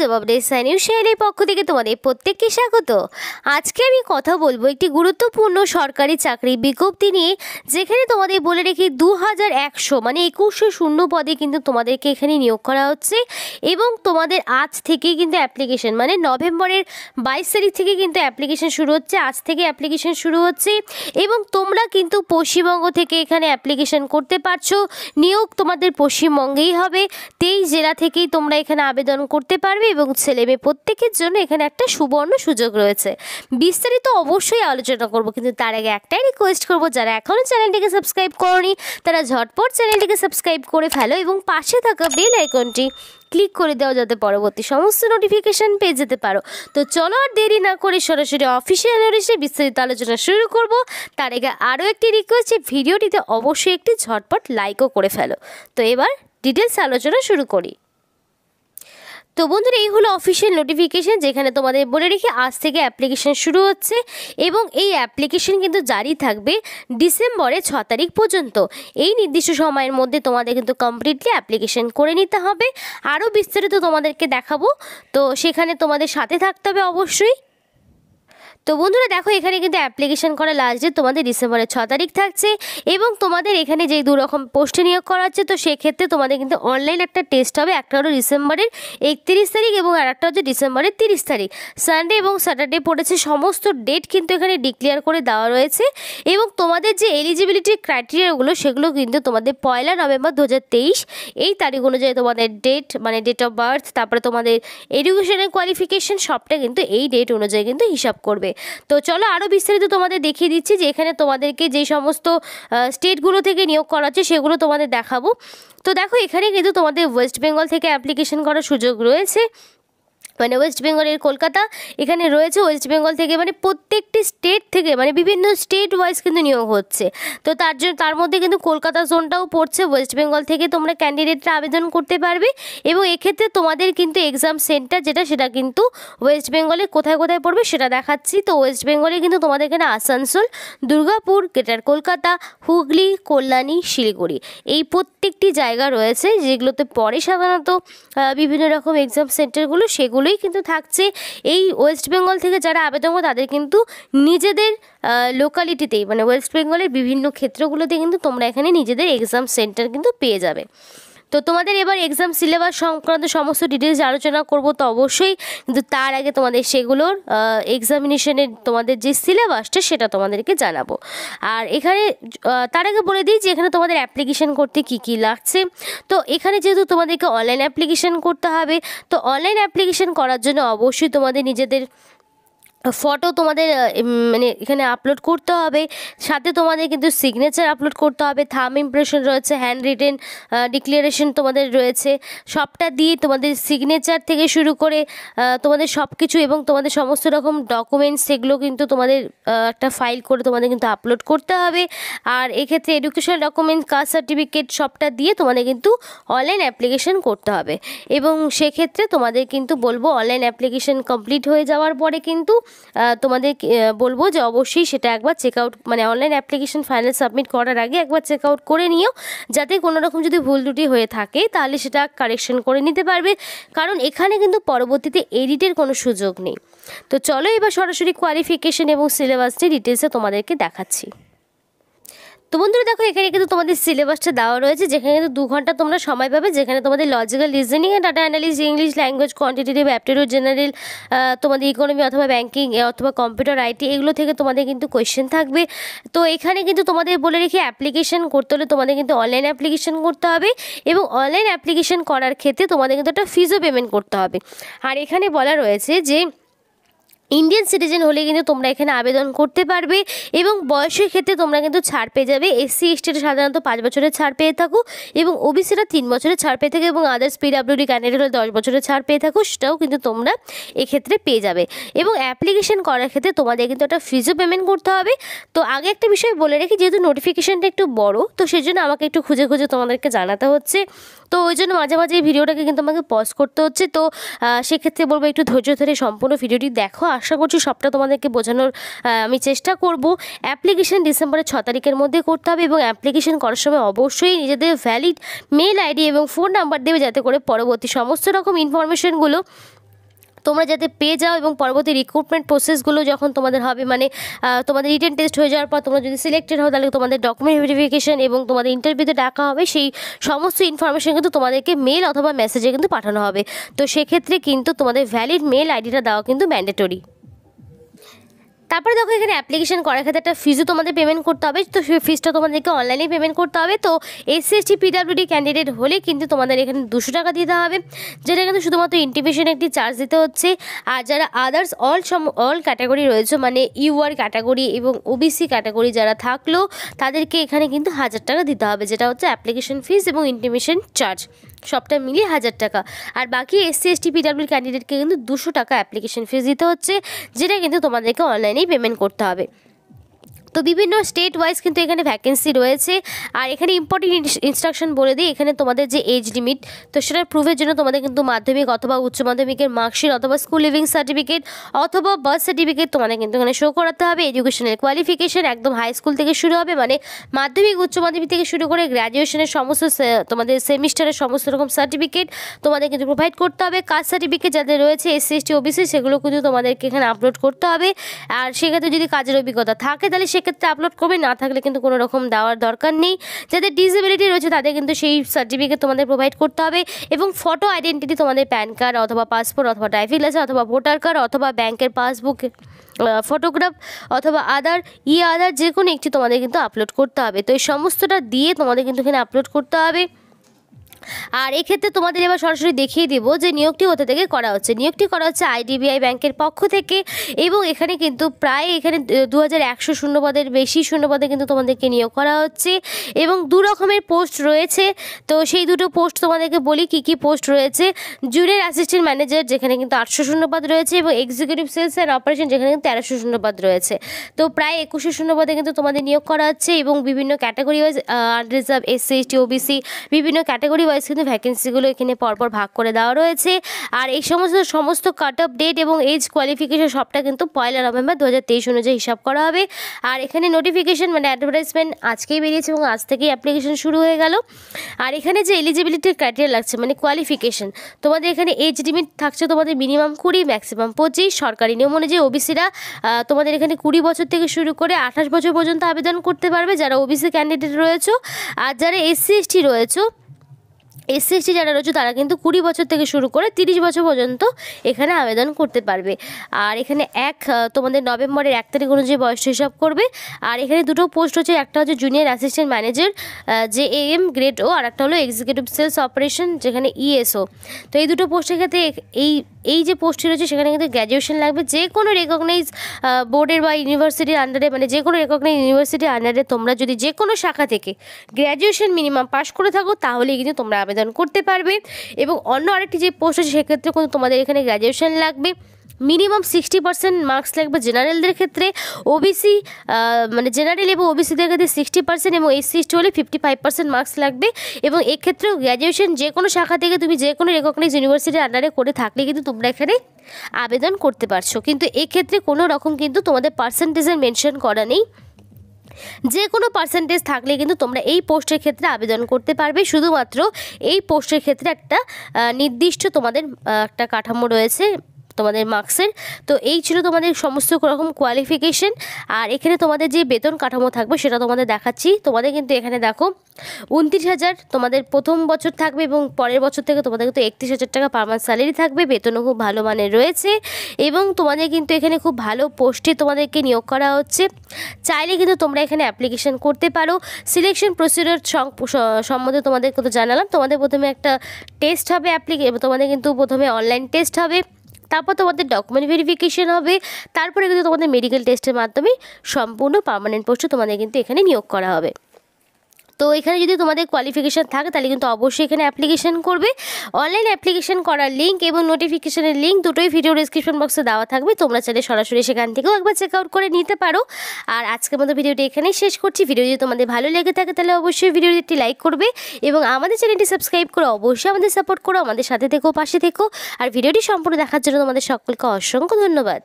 জবাব ডে সাইনিউ শেয়ারের পক্ষ থেকে তোমাদের প্রত্যেককে স্বাগত। আজকে আমি কথা বলব একটি গুরুত্বপূর্ণ সরকারি চাকরি বিজ্ঞপ্তি নিয়ে, যেখানে তোমাদের বলে রেখে দু হাজার একশো মানে একুশশো শূন্য পদে কিন্তু তোমাদেরকে এখানে নিয়োগ করা হচ্ছে এবং তোমাদের আজ থেকেই কিন্তু অ্যাপ্লিকেশন মানে নভেম্বরের বাইশ তারিখ থেকে কিন্তু অ্যাপ্লিকেশন শুরু হচ্ছে, আজ থেকে অ্যাপ্লিকেশন শুরু হচ্ছে এবং তোমরা কিন্তু পশ্চিমবঙ্গ থেকে এখানে অ্যাপ্লিকেশন করতে পারছ। নিয়োগ তোমাদের পশ্চিমবঙ্গেই হবে। তেইশ জেলা থেকেই তোমরা এখানে আবেদন করতে পারবে এবং ছেলে মেয়ে প্রত্যেকের জন্য এখানে একটা সুবর্ণ সুযোগ রয়েছে। বিস্তারিত অবশ্যই আলোচনা করব, কিন্তু তার আগে একটাই রিকোয়েস্ট করব, যারা এখনও চ্যানেলটিকে সাবস্ক্রাইব করনি, তারা ঝটপট চ্যানেলটিকে সাবস্ক্রাইব করে ফেলো এবং পাশে থাকা বেল আইকনটি ক্লিক করে দেওয়া যাতে পরবর্তী সমস্ত নোটিফিকেশান পেয়ে যেতে পারো। তো চলো আর দেরি না করে সরাসরি অফিসিয়াল নোটিশে বিস্তারিত আলোচনা শুরু করব। তার আগে আরও একটি রিকোয়েস্ট যে ভিডিওটিতে অবশ্যই একটি ঝটপট লাইকও করে ফেলো। তো এবার ডিটেলস আলোচনা শুরু করি। তো বন্ধুরা, এই হলো অফিসিয়াল নোটিফিকেশান যেখানে তোমাদের বলে রেখে আজ থেকে অ্যাপ্লিকেশান শুরু হচ্ছে এবং এই অ্যাপ্লিকেশান কিন্তু জারি থাকবে ডিসেম্বরে ছ তারিখ পর্যন্ত। এই নির্দিষ্ট সময়ের মধ্যে তোমাদের কিন্তু কমপ্লিটলি অ্যাপ্লিকেশান করে নিতে হবে। আরও বিস্তারিত তোমাদেরকে দেখাবো। তো সেখানে তোমাদের সাথে থাকতে হবে অবশ্যই। তো বন্ধুরা দেখো, এখানে কিন্তু অ্যাপ্লিকেশন করা লাস্ট ডেট তোমাদের ডিসেম্বরের ছ তারিখ থাকছে এবং তোমাদের এখানে যেই দু রকম পোস্টে নিয়োগ করা হচ্ছে, তো সেক্ষেত্রে তোমাদের কিন্তু অনলাইন একটা টেস্ট হবে। একটা হলো ডিসেম্বরের একত্রিশ তারিখ এবং আর একটা হচ্ছে ডিসেম্বরের তিরিশ তারিখ। সানডে এবং স্যাটারডে পড়েছে, সমস্ত ডেট কিন্তু এখানে ডিক্লেয়ার করে দেওয়া রয়েছে এবং তোমাদের যে এলিজিবিলিটি ক্রাইটেরিয়াগুলো সেগুলো কিন্তু তোমাদের পয়লা নভেম্বর দু হাজার তেইশ, এই তারিখ অনুযায়ী তোমাদের ডেট মানে ডেট অফ বার্থ তারপরে তোমাদের এডুকেশনের কোয়ালিফিকেশন সবটা কিন্তু এই ডেট অনুযায়ী কিন্তু হিসাব করবে। তো চলো আরও বিস্তারিত তোমাদের দেখিয়ে দিচ্ছি যে এখানে তোমাদেরকে যে সমস্ত স্টেটগুলো থেকে নিয়োগ করা হচ্ছে সেগুলো তোমাদের দেখাবো। তো দেখো এখানে কিন্তু তোমাদের ওয়েস্ট বেঙ্গল থেকে অ্যাপ্লিকেশন করার সুযোগ রয়েছে। মানে ওয়েস্ট বেঙ্গলের কলকাতা, এখানে রয়েছে ওয়েস্ট বেঙ্গল থেকে মানে প্রত্যেকটি স্টেট থেকে মানে বিভিন্ন স্টেট ওয়াইজ কিন্তু নিয়োগ হচ্ছে। তো তার জন্য, তার মধ্যে কিন্তু কলকাতা জোনটাও পড়ছে, ওয়েস্ট বেঙ্গল থেকে তোমরা ক্যান্ডিডেটরা আবেদন করতে পারবে এবং এক্ষেত্রে তোমাদের কিন্তু এক্সাম সেন্টার যেটা, সেটা কিন্তু ওয়েস্ট বেঙ্গলে কোথায় কোথায় পড়বে সেটা দেখাচ্ছি। তো ওয়েস্ট বেঙ্গলে কিন্তু তোমাদের এখানে আসানসোল, দুর্গাপুর, গ্রেটার কলকাতা, হুগলি, কল্যাণী, শিলিগুড়ি এই প্রত্যেকটি জায়গা রয়েছে যেগুলোতে পড়ে সাধারণত বিভিন্ন রকম এক্সাম সেন্টারগুলো সেগুলো এগুলোই কিন্তু থাকছে এই ওয়েস্ট বেঙ্গল থেকে যারা আবেদন করে তাদের কিন্তু নিজেদের লোকালিটিতেই মানে ওয়েস্ট বেঙ্গলের বিভিন্ন ক্ষেত্রগুলোতে কিন্তু তোমরা এখানে নিজেদের এক্সাম সেন্টার কিন্তু পেয়ে যাবে। তো তোমাদের এবার এক্সাম সিলেবাস সংক্রান্ত সমস্ত ডিটেলস আলোচনা করব, তো অবশ্যই কিন্তু তার আগে তোমাদের সেগুলোর এক্সামিনেশনের তোমাদের যে সিলেবাসটা সেটা তোমাদেরকে জানাব। আর এখানে তার আগে বলে দিই যে এখানে তোমাদের অ্যাপ্লিকেশান করতে কি কি লাগছে। তো এখানে যেহেতু তোমাদেরকে অনলাইন অ্যাপ্লিকেশান করতে হবে, তো অনলাইন অ্যাপ্লিকেশন করার জন্য অবশ্যই তোমাদের নিজেদের ফটো তোমাদের মানে এখানে আপলোড করতে হবে। সাথে তোমাদের কিন্তু সিগনেচার আপলোড করতে হবে। থাম ইমপ্রেশন রয়েছে হ্যান্ড রিটেন ডিক্লারেশন তোমাদের রয়েছে। সবটা দিয়ে তোমাদের সিগনেচার থেকে শুরু করে তোমাদের সব কিছু এবং তোমাদের সমস্ত রকম ডকুমেন্টস সেগুলো কিন্তু তোমাদের একটা ফাইল করে তোমাদের কিন্তু আপলোড করতে হবে। আর এক্ষেত্রে এডুকেশন ডকুমেন্ট কাস্ট সার্টিফিকেট সবটা দিয়ে তোমাদের কিন্তু অনলাইন অ্যাপ্লিকেশন করতে হবে। এবং সেক্ষেত্রে তোমাদের কিন্তু বলব অনলাইন অ্যাপ্লিকেশন কমপ্লিট হয়ে যাওয়ার পরে কিন্তু তোমাদের বলব যে অবশ্যই সেটা একবার চেক আউট মানে অনলাইন অ্যাপ্লিকেশন ফাইনাল সাবমিট করার আগে একবার চেক আউট করে নিও, যাতে কোনো রকম যদি ভুল ত্রুটি হয়ে থাকে, তাহলে সেটা কারেকশন করে নিতে পারবে। কারণ এখানে কিন্তু পরবর্তীতে এডিটের কোনো সুযোগ নেই। তো চলো এবার সরাসরি কোয়ালিফিকেশন এবং সিলেবাসটি ডিটেলসে তোমাদেরকে দেখাচ্ছি। তো বন্ধুরা দেখো, এখানে কিন্তু তোমাদের সিলেবাসটা দেওয়া রয়েছে, যেখানে কিন্তু দু ঘণ্টা তোমরা সময় পাবে, যেখানে তোমাদের logical reasoning and data analysis English language quantitative aptitude general তোমাদের ইকোনমি অথবা ব্যাঙ্কিং অথবা কম্পিউটার আইটি এগুলো থেকে তোমাদের কিন্তু কোয়েশ্চেন থাকবে। তো এখানে কিন্তু তোমাদের বলে রেখে অ্যাপ্লিকেশন করতে হলে তোমাদের কিন্তু অনলাইন অ্যাপ্লিকেশন করতে হবে এবং অনলাইন অ্যাপ্লিকেশন করার ক্ষেত্রে তোমাদের কিন্তু একটা ফিজও পেমেন্ট করতে হবে। আর এখানে বলা রয়েছে যে ইন্ডিয়ান সিটিজেন হলে কিন্তু তোমরা এখানে আবেদন করতে পারবে এবং বয়সের ক্ষেত্রে তোমরা কিন্তু ছাড় পেয়ে যাবে। এসসি এসটিটা সাধারণত পাঁচ বছরের ছাড় পেয়ে থাকো এবং ওবিসিরা তিন বছরের ছাড় পেয়ে থাকে এবং আদার্স পিডাব্লিউডি ক্যান্ডিডেট হলে দশ বছরের ছাড় পেয়ে থাকো, সেটাও কিন্তু তোমরা এক্ষেত্রে পেয়ে যাবে। এবং অ্যাপ্লিকেশন করার ক্ষেত্রে তোমাদের কিন্তু একটা ফিজও পেমেন্ট করতে হবে। তো আগে একটা বিষয় বলে রাখি, যেহেতু নোটিফিকেশানটা একটু বড়, তো সেই জন্য আমাকে একটু খুঁজে খুঁজে তোমাদেরকে জানাতে হচ্ছে। তো ওই জন্য মাঝে মাঝে এই ভিডিওটাকে কিন্তু আমাকে পজ করতে হচ্ছে। তো সেক্ষেত্রে বলব একটু ধৈর্য ধরে সম্পূর্ণ ভিডিওটি দেখো। আশা করছি সবটা তোমাদেরকে বোঝানোর আমি চেষ্টা করব। অ্যাপ্লিকেশান ডিসেম্বরের ছ তারিখের মধ্যে করতে হবে এবং অ্যাপ্লিকেশান করার সময় অবশ্যই নিজেদের ভ্যালিড মেল আইডি এবং ফোন নাম্বার দেবে যাতে করে পরবর্তী সমস্ত রকম ইনফরমেশনগুলো তোমরা যাতে পেয়ে যাও এবং পরবর্তী রিক্রুটমেন্ট প্রসেসগুলো যখন তোমাদের হবে মানে তোমাদের রিটেন টেস্ট হয়ে যাওয়ার পর তোমরা যদি সিলেক্টেড হও, তাহলে তোমাদের ডকুমেন্ট ভেরিফিকেশন এবং তোমাদের ইন্টারভিউতে ডাকা হবে, সেই সমস্ত ইনফরমেশন কিন্তু তোমাদেরকে মেল অথবা মেসেজে কিন্তু পাঠানো হবে। তো সেক্ষেত্রে কিন্তু তোমাদের ভ্যালিড মেল আইডিটা দেওয়া কিন্তু ম্যান্ডেটরি তারপরে দেখো এখানে অ্যাপ্লিকেশন করার ক্ষেত্রে একটা ফিজও তোমাদের পেমেন্ট করতে হবে। তো সেই ফিজটা তোমাদেরকে অনলাইনে পেমেন্ট করতে হবে। তো এসসি এসটি পিডাব্লিউডি ক্যান্ডিডেট হলে কিন্তু তোমাদের এখানে দুশো টাকা দিতে হবে। যেটা কিন্তু শুধুমাত্র ইন্টিমেশন একটি চার্জ দিতে হচ্ছে। আর যারা others all some all category রয়েছে মানে ইউআর ক্যাটাগরি এবং ওবিসি ক্যাটাগরি যারা থাকল, তাদেরকে এখানে কিন্তু হাজার টাকা দিতে হবে, যেটা হচ্ছে অ্যাপ্লিকেশন ফিজ এবং ইন্টিমেশন চার্জ সবটা মিলিয়ে হাজার টাকা। আর বাকি এসসি এসটি পিডাব্লিউ ক্যান্ডিডেটকে কিন্তু দুশো টাকা অ্যাপ্লিকেশন ফিস দিতে হচ্ছে, যেটা কিন্তু তোমাদেরকে অনলাইনেই পেমেন্ট করতে হবে। তো বিভিন্ন স্টেট ওয়াইজ কিন্তু এখানে ভ্যাকেন্সি রয়েছে। আর এখানে ইম্পর্টেন্ট ইনস্ট্রাকশন বলে দিই, এখানে তোমাদের যে এজ লিমিট তো সেটার প্রুফের জন্য তোমাদের কিন্তু মাধ্যমিক অথবা উচ্চ মাধ্যমিকের মার্কশিট অথবা স্কুল লিভিং সার্টিফিকেট অথবা বার্থ সার্টিফিকেট তোমাদের কিন্তু এখানে শো করাতে হবে। এডুকেশনের কোয়ালিফিকেশন একদম হাই স্কুল থেকে শুরু হবে মানে মাধ্যমিক, উচ্চ মাধ্যমিক থেকে শুরু করে গ্র্যাজুয়েশনের সমস্ত তোমাদের সেমিস্টারের সমস্ত রকম সার্টিফিকেট তোমাদের কিন্তু প্রোভাইড করতে হবে। কাস্ট সার্টিফিকেট যাদের রয়েছে এসসি এসটি ওবিসি সেগুলো কিন্তু তোমাদেরকে এখানে আপলোড করতে হবে। আর সেক্ষেত্রে যদি কাজের অভিজ্ঞতা থাকে, তাহলে সেক্ষেত্রে আপলোড করবে, না থাকলে কিন্তু কোনো রকম দেওয়ার দরকার নেই। যাদের ডিসেবিলিটি রয়েছে, তাদের কিন্তু সেই সার্টিফিকেট তোমাদের প্রোভাইড করতে হবে এবং ফটো আইডেন্টিটি তোমাদের প্যান কার্ড অথবা পাসপোর্ট অথবা ড্রাইভিং লাইসেন্স অথবা ভোটার কার্ড অথবা ব্যাংকের পাসবুক ফটোগ্রাফ অথবা আদার ই আদার যে কোনো একটি তোমাদের কিন্তু আপলোড করতে হবে। তো এই সমস্তটা দিয়ে তোমাদের কিন্তু এখানে আপলোড করতে হবে। আর এক্ষেত্রে তোমাদের এবার সরাসরি দেখিয়ে দিব যে নিয়োগটি হতে থেকে করা হচ্ছে। নিয়োগটি করা হচ্ছে আইডিবিআই ব্যাংকের পক্ষ থেকে এবং এখানে কিন্তু প্রায় এখানে দু হাজার একশো শূন্যপদের বেশি শূন্যপদে কিন্তু তোমাদেরকে নিয়োগ করা হচ্ছে এবং দু রকমের পোস্ট রয়েছে। তো সেই দুটো পোস্ট তোমাদেরকে বলি, কী কী পোস্ট রয়েছে? জুনিয়র অ্যাসিস্ট্যান্ট ম্যানেজার যেখানে কিন্তু আটশো শূন্যপদ রয়েছে এবং এক্সিকিউটিভ সেলস অ্যান্ড অপারেশন যেখানে কিন্তু তেরোশো শূন্যপদ রয়েছে। তো প্রায় একুশে শূন্যপদে কিন্তু তোমাদের নিয়োগ করা হচ্ছে এবং বিভিন্ন category wise unreserve SC ST OBC বিভিন্ন ক্যাটাগরি ওয়াইজ কিন্তু ভ্যাকেন্সিগুলো এখানে পরপর ভাগ করে দেওয়া রয়েছে। আর এই সমস্ত সমস্ত কাট অফ ডেট এবং এজ কোয়ালিফিকেশন সবটা কিন্তু পয়লা নভেম্বর দু হাজার তেইশ অনুযায়ী হিসাব করা হবে। আর এখানে নোটিফিকেশন মানে অ্যাডভার্টাইজমেন্ট আজকেই বেরিয়েছে এবং আজ থেকেই অ্যাপ্লিকেশন শুরু হয়ে গেল। আর এখানে যে এলিজিবিলিটির ক্রাইটেরিয়া লাগছে মানে কোয়ালিফিকেশন তোমাদের এখানে এজ লিমিট থাকছে তোমাদের মিনিমাম কুড়ি ম্যাক্সিমাম পঁচিশ। সরকারি নিয়ম অনুযায়ী ওবিসিরা তোমাদের এখানে কুড়ি বছর থেকে শুরু করে আঠাশ বছর পর্যন্ত আবেদন করতে পারবে। যারা ওবিসি ক্যান্ডিডেট রয়েছে, আর যারা এসসি এসটি রয়েছে এসসি যারা রয়েছে তারা কিন্তু কুড়ি বছর থেকে শুরু করে তিরিশ বছর পর্যন্ত এখানে আবেদন করতে পারবে। আর এখানে এক তোমাদের নভেম্বরের এক তারিখ অনুযায়ী বয়স হিসাব করবে। আর এখানে দুটো পোস্ট হচ্ছে একটা হচ্ছে জুনিয়র অ্যাসিস্ট্যান্ট ম্যানেজার যে এ এম গ্রেড ও আর একটা হলো এক্সিকিউটিভ সেলস অপারেশন যেখানে ইএসও তো এই দুটো পোস্টের ক্ষেত্রে এই এই যে পোস্টটি রয়েছে, সেখানে কিন্তু গ্র্যাজুয়েশন লাগবে। যে কোনো রেকগনাইজ বোর্ডের বা ইউনিভার্সিটির আন্ডারে মানে যে কোনো রেকগনাইজ ইউনিভার্সিটির আন্ডারে তোমরা যদি যে কোনো শাখা থেকে গ্র্যাজুয়েশন মিনিমাম পাস করে থাকো, তাহলেই কিন্তু তোমরা আবেদন করতে পারবে। এবং অন্য আরেকটি যে পোস্ট আছে সেক্ষেত্রে কিন্তু তোমাদের এখানে গ্র্যাজুয়েশন লাগবে। মিনিমাম সিক্সটি পার্সেন্ট মার্কস লাগবে জেনারেলদের ক্ষেত্রে। ওবিসি মানে জেনারেল এবং ওবিসিদের ক্ষেত্রে সিক্সটি পার্সেন্ট এবং এসসি এসটি হলে ফিফটি ফাইভ পার্সেন্ট মার্কস লাগবে। এবং এক্ষেত্রেও গ্র্যাজুয়েশন যে কোনো শাখা থেকে তুমি যে কোনো রেকগনাইজ ইউনিভার্সিটির আন্ডারে করে থাকলে কিন্তু তোমরা এখানে আবেদন করতে পারছ। কিন্তু এক্ষেত্রে কোনো রকম কিন্তু তোমাদের পার্সেন্টেজের মেনশন করা নেই। যে কোনো পার্সেন্টেজ থাকলে কিন্তু তোমরা এই পোস্টের ক্ষেত্রে আবেদন করতে পারবে। শুধুমাত্র এই পোস্টের ক্ষেত্রে একটা নির্দিষ্ট তোমাদের একটা কাঠামো রয়েছে। তোমাদের মার্কসের তো এই ছিল তোমাদের সমস্ত রকম কোয়ালিফিকেশন আর এখানে তোমাদের যে বেতন কাঠামো থাকবে সেটা তোমাদের দেখাচ্ছি। তোমাদের কিন্তু এখানে দেখো, উনত্রিশ হাজার তোমাদের প্রথম বছর থাকবে এবং পরের বছর থেকে তোমাদের কিন্তু একত্রিশ হাজার টাকা পার মান্থ স্যালারি থাকবে। বেতনও খুব ভালো মানের রয়েছে। এবং তোমাদের কিন্তু এখানে খুব ভালো পোস্টে তোমাদেরকে নিয়োগ করা হচ্ছে। চাইলে কিন্তু তোমরা এখানে অ্যাপ্লিকেশন করতে পারো। সিলেকশন প্রসিডিওর সম্বন্ধে তোমাদের কিন্তু জানালাম। তোমাদের প্রথমে একটা টেস্ট হবে অ্যাপ্লিকে তোমাদের কিন্তু প্রথমে অনলাইন টেস্ট হবে। তারপর তোমাদের ডকুমেন্ট ভেরিফিকেশন হবে, তারপরে কিন্তু তোমাদের মেডিকেল টেস্টের মাধ্যমে সম্পূর্ণ পারমানেন্ট পোস্ট তোমাদের কিন্তু এখানে নিয়োগ করা হবে। তো এখানে যদি তোমাদের কোয়ালিফিকেশান থাকে, তাহলে কিন্তু অবশ্যই এখানে অ্যাপ্লিকেশন করবে। অনলাইন অ্যাপ্লিকেশন করার লিঙ্ক এবং নোটিফিকেশনের লিঙ্ক দুটোই ভিডিও ডিসক্রিপশন বক্সে দেওয়া থাকবে। তোমরা চাইলে সরাসরি সেখান থেকেও একবার চেক আউট করে নিতে পারো। আর আজকের মতো ভিডিওটি এখানেই শেষ করছি। ভিডিও যদি তোমাদের ভালো লেগে থাকে, তাহলে অবশ্যই ভিডিওটি একটি লাইক করবে এবং আমাদের চ্যানেলটি সাবস্ক্রাইব করে অবশ্যই আমাদের সাপোর্ট করো, আমাদের সাথে থেকো, পাশে থেকো। আর ভিডিওটি সম্পূর্ণ দেখার জন্য তোমাদের সকলকে অসংখ্য ধন্যবাদ।